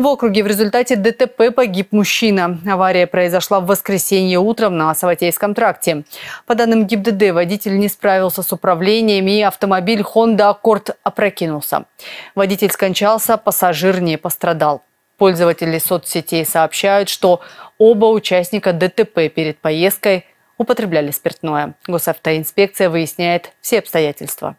В округе в результате ДТП погиб мужчина. Авария произошла в воскресенье утром на Саватейском тракте. По данным ГИБДД, водитель не справился с управлением и автомобиль Honda Accord опрокинулся. Водитель скончался, пассажир не пострадал. Пользователи соцсетей сообщают, что оба участника ДТП перед поездкой употребляли спиртное. Госавтоинспекция выясняет все обстоятельства.